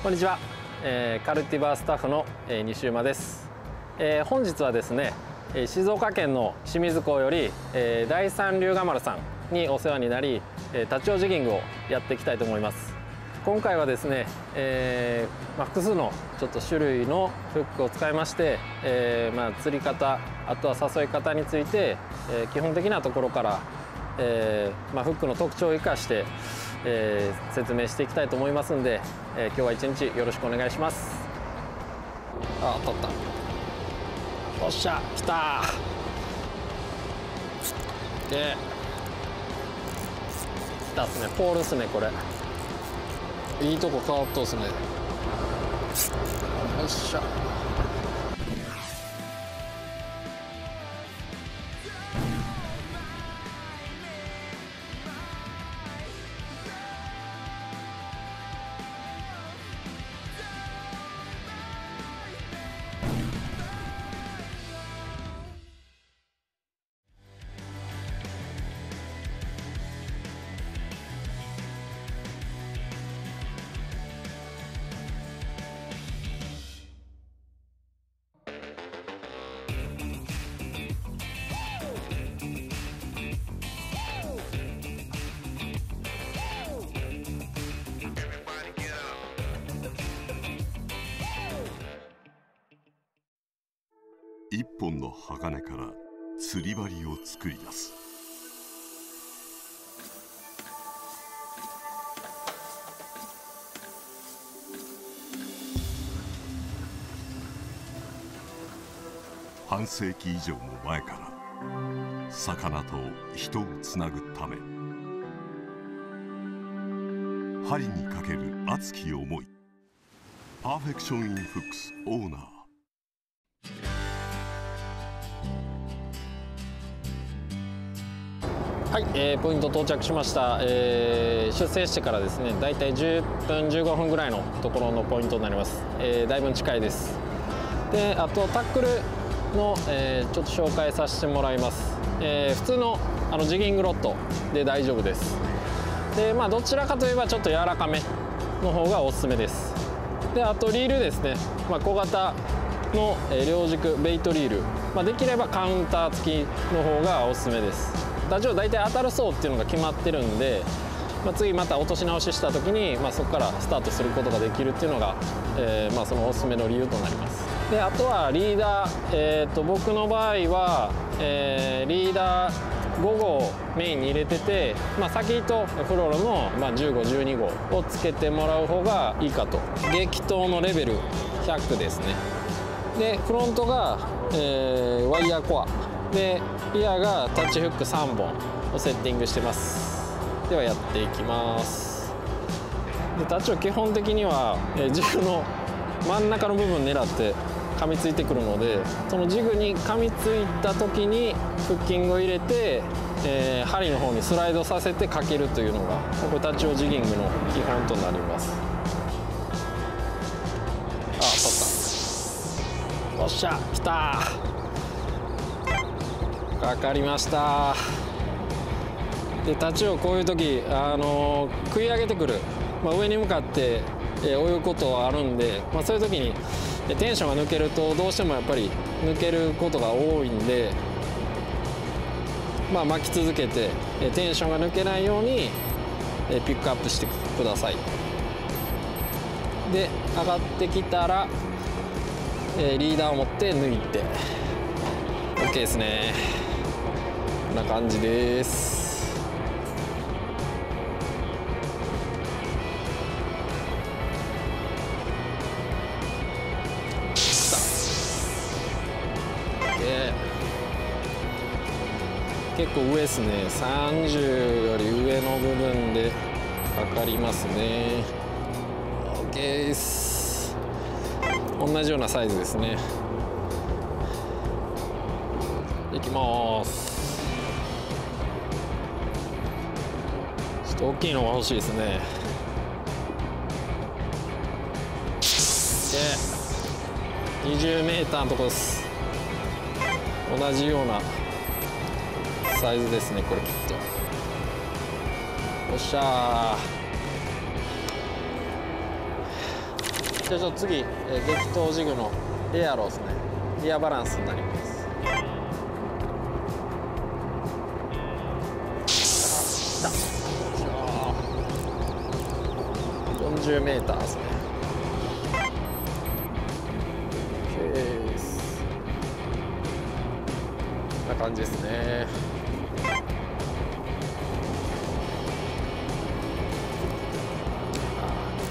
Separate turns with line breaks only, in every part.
こんにちは、えー、カルティバースタッフの、えー、西馬です、えー、本日はですね静岡県の清水港より、えー、第三龍河丸さんにお世話になり、えー、立ちジギングをやっていきたいと思います。今回はですね、えーまあ、複数のちょっと種類のフックを使いまして、えーまあ、釣り方あとは誘い方について、えー、基本的なところから、えーまあ、フックの特徴を生かして、えー、説明していきたいと思いますんで、えー、今日は一日よろしくお願いします。あ当たった。よっしゃ来た。で来たっすね。ポールっすねこれ。いいとこ変わっとっすね。よっしゃ。
本の鋼から釣り針を作り出す。半世紀以上も前から魚と人をつなぐため針にかける熱き思い。パーフェクション・イン・フックスオーナー
はい、えー、ポイント到着しました、えー、出征してからですねだいたい10分15分ぐらいのところのポイントになります、えー、だいぶ近いです。であとタックルの、えー、ちょっと紹介させてもらいます、えー、普通のあのジギングロッドで大丈夫です。でまあどちらかといえばちょっと柔らかめの方がおすすめです。であとリールですね、まあ、小型の両軸ベイトリール、まあ、できればカウンター付きの方がおすすめです。打順大体当たる層っていうのが決まってるんで、まあ、次また落とし直しした時に、まあ、そこからスタートすることができるっていうのが、えー、まあ、そのおすすめの理由となります。であとはリーダー、えーと、僕の場合は、えー、リーダー5号をメインに入れてて、まあ、先とフロロの、まあ、1512号をつけてもらう方がいいかと。激闘のレベル100ですね。でフロントが、えー、ワイヤーコア。でリアがタッチフック3本をセッティングしてます。ではやっていきます。でタッチは基本的には、え、ジグの真ん中の部分狙って噛みついてくるのでそのジグに噛みついた時にフッキングを入れて、えー、針の方にスライドさせてかけるというのがこれタッチオジギングの基本となります。あ取った。よっしゃ来た。かかりました。でタチをこういう時あの食い上げてくる、まあ、上に向かって、え泳ぐことはあるんで、まあ、そういう時にテンションが抜けるとどうしてもやっぱり抜けることが多いんで、まあ、巻き続けてテンションが抜けないようにピックアップしてください。で上がってきたらリーダーを持って抜いて。OK ですね。んな感じです。結構上ですね。30より上の部分でかかりますね。OK です。同じようなサイズですね。いきます。大きいのが欲しいですね。で 20m のとこです。同じようなサイズですねこれきっと。よっしゃじゃあちょっと次、えー、激闘ジグのエアローですね。リアバランスになります。40メーターですね。OK ですこんな感じですね。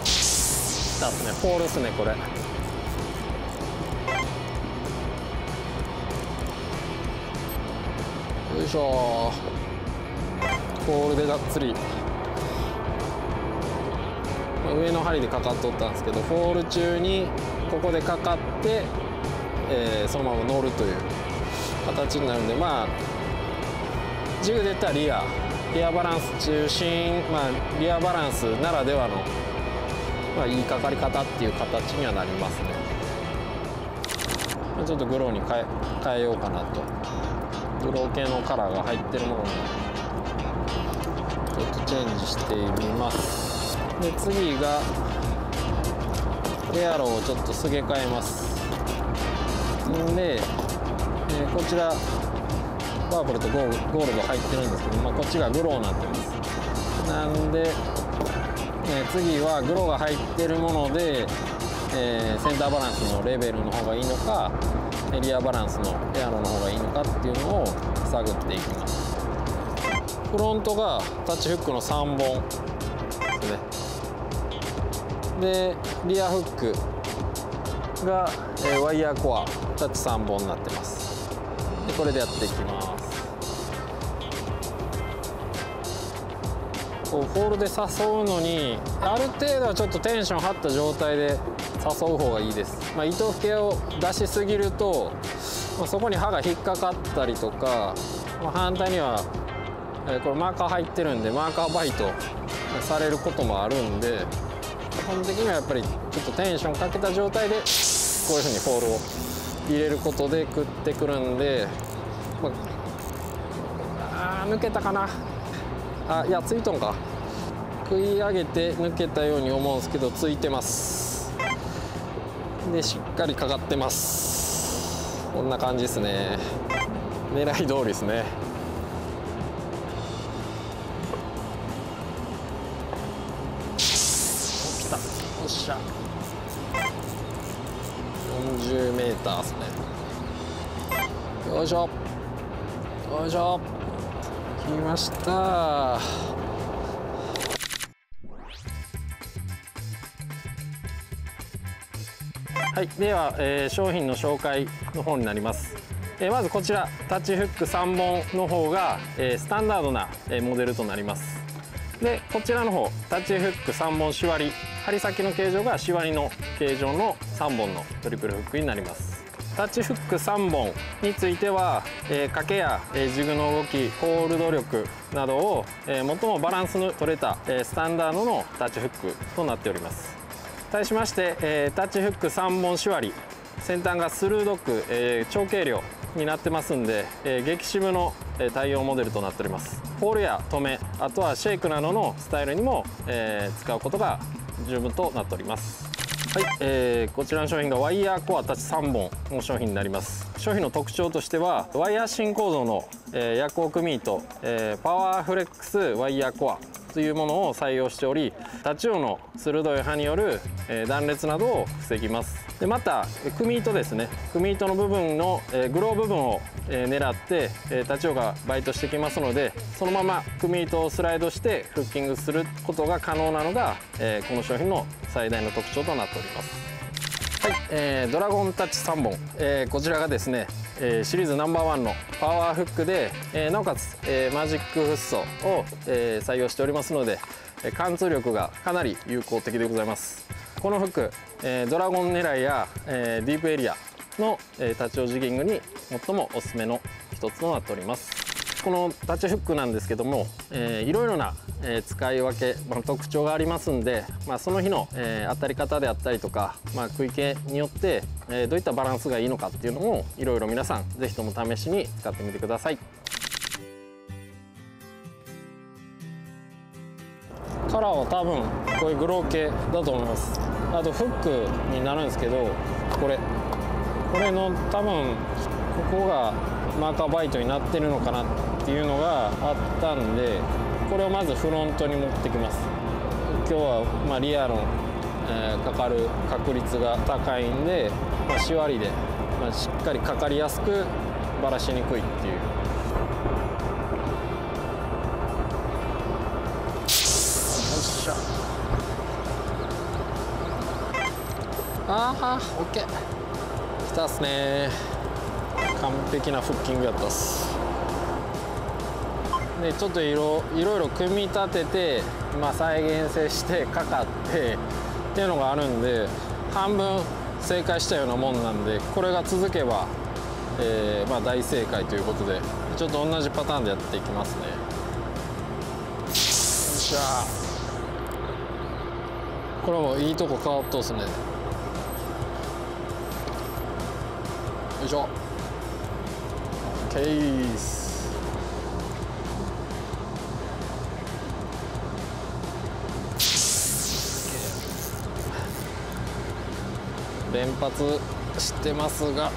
来たっすね。フォールっすねこれ。よいしょフォールでがっつり。上の針でかかっとったんですけどフォール中にここでかかって、えー、そのまま乗るという形になるんでまあジグで言ったらリアリアバランス中心、まあ、リアバランスならではの、まあ、いいかかり方っていう形にはなりますね。ちょっとグローに変え変えようかなと。グロー系のカラーが入ってるものにちょっとチェンジしてみます。で次がエアロをちょっとすげ替えます。んで、えー、こちらパープルとゴールド入ってるんですけど、まあ、こっちがグローになってます。なんで、えー、次はグローが入ってるもので、えー、センターバランスのレベルの方がいいのかエリアバランスのエアロの方がいいのかっていうのを探っていきます。フロントがタッチフックの3本ですね。でリアフックが、えー、ワイヤーコアタッチ3本になってます。でこれでやっていきます。こうフォールで誘うのにある程度はちょっとテンション張った状態で誘う方がいいです、まあ、糸吹けを出しすぎると、まあ、そこに刃が引っかかったりとか、まあ、反対には、えー、これマーカー入ってるんでマーカーバイトされることもあるんで本的にはやっぱりちょっとテンションかけた状態でこういうふうにフォールを入れることで食ってくるんで、まあ、あ抜けたかな。あいやついとんか。食い上げて抜けたように思うんですけどついてます。でしっかりかかってます。こんな感じですね。狙い通りですね。40メーターですねよいしょ。よいしょ。来ました。はいでは、えー、商品の紹介の方になります。えー、まずこちらタッチフック3本の方が、えー、スタンダードな、えー、モデルとなります。でこちらの方タッチフック3本しわり針先の形状がしわりの形状の3本のトリプルフックになります。タッチフック3本については、えー、けや、えー、ジグの動きホールド力などを、えー、最もバランスの取れた、えー、スタンダードのタッチフックとなっております。対しまして、えー、タッチフック3本しわり先端が鋭く、えー、長径量になってますんで、えー、激渋の対応モデルとなっております。ホールや止めあとはシェイクなどのスタイルにも、えー、使うことが十分となっております。はい、えー、こちらの商品がワイヤーコアたち3本の商品になります。商品の特徴としてはワイヤー新構造の、えー、ヤコークミート、えー、パワーフレックスワイヤーコアというものを採用しておりタチウオの鋭い歯による、えー、断裂などを防ぎます。でまた組糸ですね。組糸の部分の、え、グロー部分を、え、狙って、え、タチウオがバイトしてきますのでそのまま組糸をスライドしてフッキングすることが可能なのが、え、この商品の最大の特徴となっております。はい、えー、ドラゴンタッチ3本、えー、こちらがですね、え、シリーズナンバーワンのパワーフックで、え、なおかつ、え、マジックフッ素を、え、採用しておりますので貫通力がかなり有効的でございます。このフック、えー、ドラゴン狙いや、えー、ディープエリアの、えー、タッチオジギングに最もおすすめの一つとなっておりますこのタッチフックなんですけども、えー、いろいろな、えー、使い分け、まあ、特徴がありますんで、まあ、その日の、えー、当たり方であったりとか、まあ、食い気によって、えー、どういったバランスがいいのかっていうのもいろいろ皆さん是非とも試しに使ってみてください。カラーは多分こういうグロー系だと思います。あとフックになるんですけどこれ。これの多分ここがマーカーバイトになってるのかなっていうのがあったんでこれをまずフロントに持ってきます。今日はまリアロン、え、かかる確率が高いんで、まあ、縛りで、まあ、しっかりかかりやすくばらしにくいっていう。ああオッケー。来たっすね。完璧なフッキングやったっす。でちょっといろいろいろ組み立てて、まあ、再現性してかかってっていうのがあるんで半分正解したようなもんなんでこれが続けば、えー、まあ、大正解ということでちょっと同じパターンでやっていきますね。よっしゃ。これもいいとこ変わっとっすね。いしょケース。連発してますが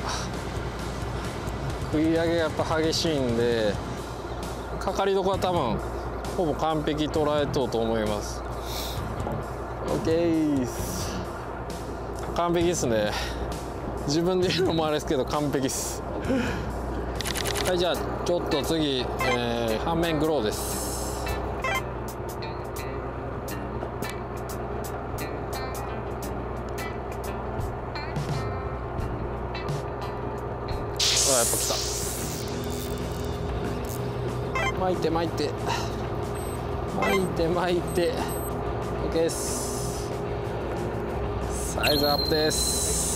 食い上げがやっぱ激しいんでかかりどこは多分ほぼ完璧捉えとうと思います。OK 完璧ですね。自分で言うのもあれですけど完璧です。はいじゃあちょっと次、えー、反面グローです。あやっぱ来た。巻いて巻いて。巻いて巻いて。OK です。サイズアップです。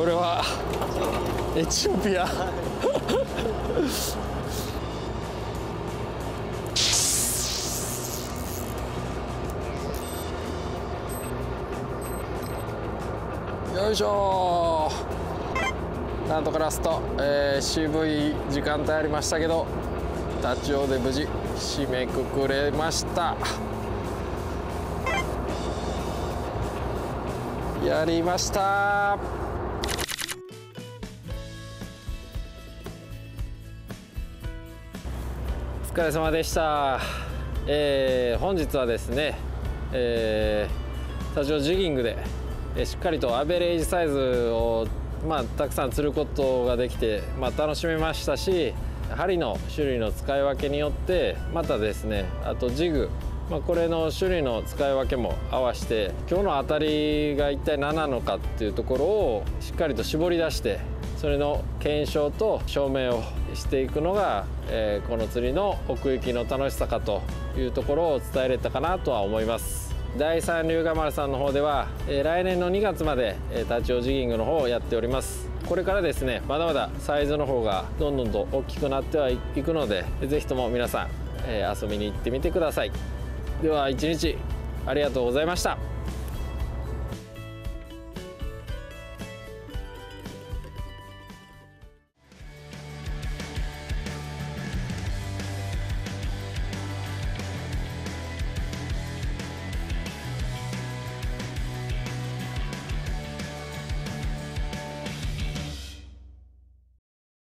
これは。エチオピア。よいしょ。なんとかラスト、えー、渋い時間帯ありましたけど立ち往で無事締めくくれました。やりました。お疲れ様でした、えー、本日はですね、えー、スタジオジギングでえしっかりとアベレージサイズを、まあ、たくさん釣ることができて、まあ、楽しめましたし針の種類の使い分けによってまたですねあとジグ、まあ、これの種類の使い分けも合わせて今日の当たりが一体何なのかっていうところをしっかりと絞り出してそれの検証と証明をしていくのが、えー、この釣りの奥行きの楽しさかというところを伝えれたかなとは思います。第三龍河丸さんの方では、え来年の2月まで、え立ちオジギングの方をやっております。これからですねまだまだサイズの方がどんどんと大きくなってはいくので是非とも皆さん、え遊びに行ってみてください。では一日ありがとうございました。